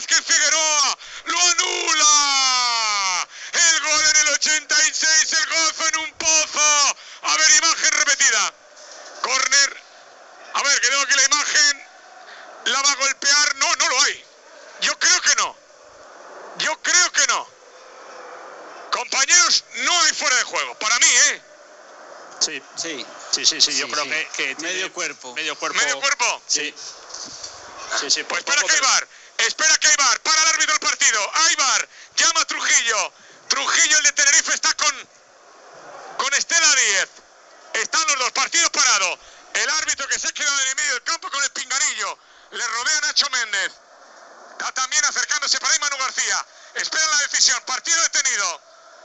Vázquez Figueroa lo anula. El gol en el 86, el gol en un pozo. A ver, imagen repetida. Corner. A ver, que tengo aquí la imagen. La va a golpear. No, no lo hay. Yo creo que no. Yo creo que no. Compañeros, no hay fuera de juego. Para mí, ¿eh? Sí, sí, sí, sí, sí. yo sí, creo que, medio, cuerpo. medio cuerpo. Medio cuerpo. Sí. Sí, sí, pues para que pero... Espera que hay bar. Para el árbitro del partido. Hay bar. Llama a Trujillo. Trujillo, el de Tenerife, está con, con Estela Díez. Están los dos partidos parados. El árbitro que se ha quedado en el medio del campo con el pinganillo. Le rodea a Nacho Méndez. Está también acercándose para ahí Manu García. Espera la decisión. Partido detenido.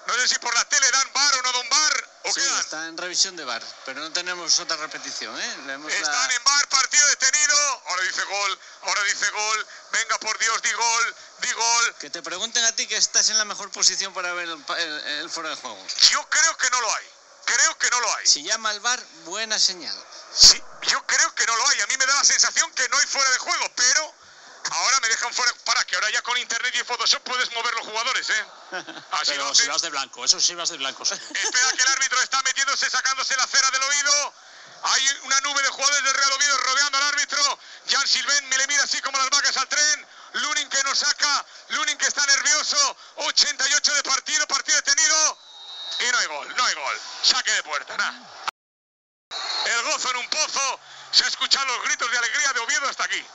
No sé si por la tele dan bar o no dan bar. ¿O Sí, qué dan? está en revisión de bar, pero no tenemos otra repetición, ¿eh? La- Están en bar, partido detenido. Ahora dice gol, ahora dice gol. Venga, por Dios, di gol, di gol. Que te pregunten a ti que estás en la mejor posición para ver el, pa- el- el fuera de juego. Yo creo que no lo hay. Creo que no lo hay. Si llama al bar, buena señal. Sí, yo creo que no lo hay. A mí me da la sensación que no hay fuera de juego, pero ahora me dejan fuera. Para que ahora ya con internet y Photoshop puedes mover los jugadores, ¿eh? Así Pero no si vas de blanco, eso sí vas de blanco. sí. Espera que el árbitro está metiéndose, sacándose la cera del oído. Hay una nube de jugadores del Real Oviedo rodeando al árbitro. Jan Silven me le mira así como las vacas al tren. Lunin que no saca. Lunin que está nervioso. 88 de partido, partido detenido. Y no hay gol, no hay gol. Saque de puerta, nada. El gozo en un pozo. Se ha escuchado los gritos de alegría de Oviedo hasta aquí.